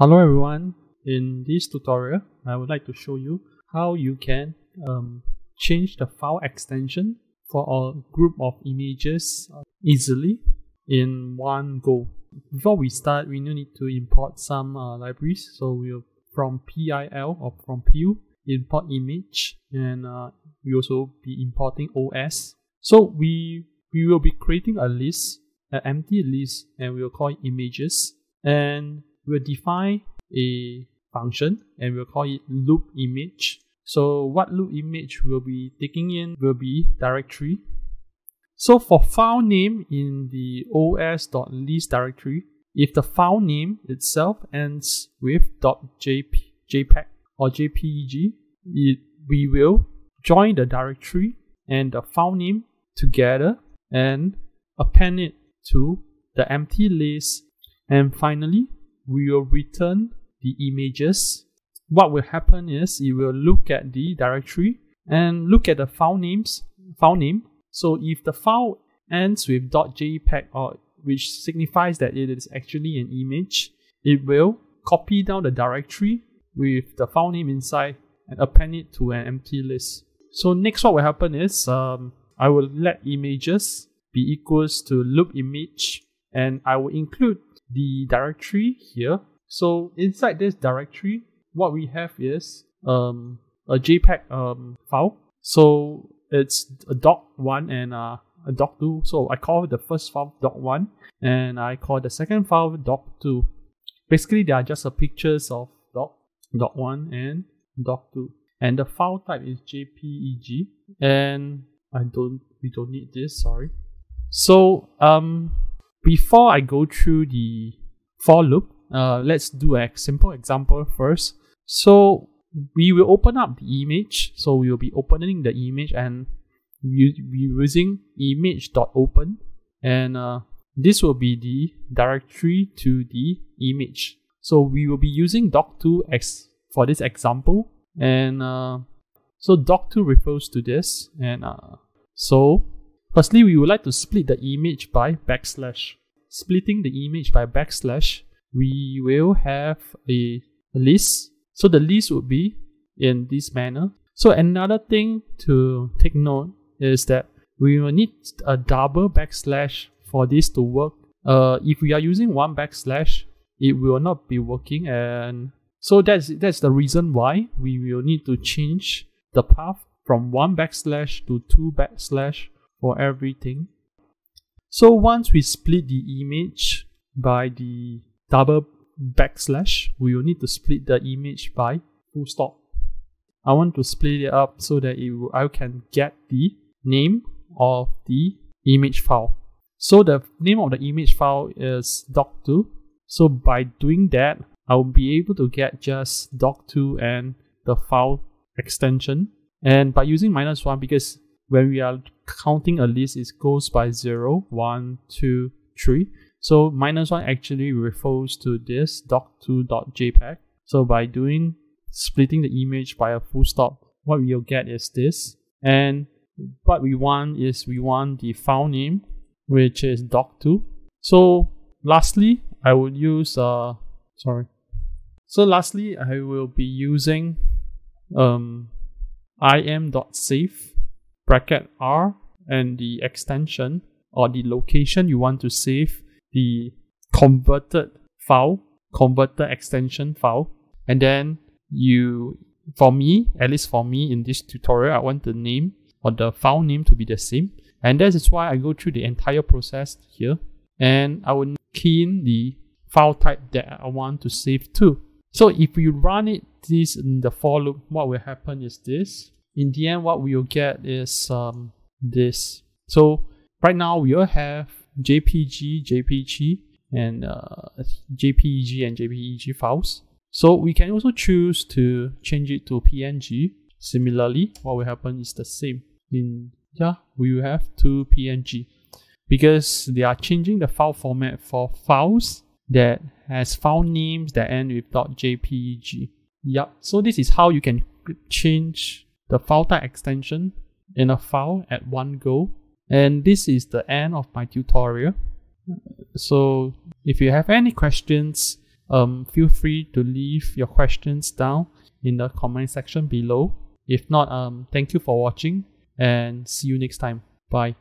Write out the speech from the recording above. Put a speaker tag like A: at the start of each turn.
A: Hello everyone, in this tutorial I would like to show you how you can um, change the file extension for a group of images easily in one go. Before we start we need to import some uh, libraries so we'll from PIL or from PIL import image and uh, we also be importing OS. So we, we will be creating a list, an empty list and we'll call it images and we'll define a function and we'll call it loop image. So what loop image will be taking in will be directory. So for file name in the os.list directory, if the file name itself ends with .jpeg or .jpeg, it, we will join the directory and the file name together and append it to the empty list. And finally, will return the images. What will happen is it will look at the directory and look at the file names, file name. So if the file ends with .jpeg or which signifies that it is actually an image, it will copy down the directory with the file name inside and append it to an empty list. So next what will happen is um, I will let images be equals to loop image and I will include the directory here. So inside this directory, what we have is um, a JPEG um, file. So it's a doc1 and uh, a doc2. So I call the first file doc1 and I call the second file doc2. Basically, they are just a pictures of doc, doc1 and doc2. And the file type is JPEG. And I don't, we don't need this, sorry. So um, before I go through the for loop, uh, let's do a simple example first. So we will open up the image. So we will be opening the image and we we're using image.open and uh, this will be the directory to the image. So we will be using doc2 x for this example and uh, so doc2 refers to this and uh, so Firstly, we would like to split the image by backslash. Splitting the image by backslash, we will have a list. So the list would be in this manner. So another thing to take note is that we will need a double backslash for this to work. Uh, if we are using one backslash, it will not be working and so that's that's the reason why we will need to change the path from one backslash to two backslash for everything. So once we split the image by the double backslash, we will need to split the image by full stop. I want to split it up so that it will, I can get the name of the image file. So the name of the image file is doc2. So by doing that, I will be able to get just doc2 and the file extension. And by using minus 1, because when we are counting a list, is goes by 0, 1, 2, 3. So minus 1 actually refers to this doc2.jpg. So by doing splitting the image by a full stop, what we'll get is this. And what we want is we want the file name, which is doc2. So lastly, I will use, uh, sorry. So lastly, I will be using um, im.save bracket r and the extension or the location you want to save the converted file, converted extension file. And then you, for me, at least for me in this tutorial, I want the name or the file name to be the same. And that is why I go through the entire process here. And I will key in the file type that I want to save to. So if we run it this in the for loop, what will happen is this in the end, what we'll get is um, this. So right now we will have JPG, JPG, and uh, JPEG and JPEG files. So we can also choose to change it to PNG. Similarly, what will happen is the same. In yeah, we will have two PNG because they are changing the file format for files that has file names that end with .jpeg. Yep. So this is how you can change the file type extension in a file at one go. And this is the end of my tutorial. So if you have any questions um, feel free to leave your questions down in the comment section below. If not, um, thank you for watching and see you next time. Bye.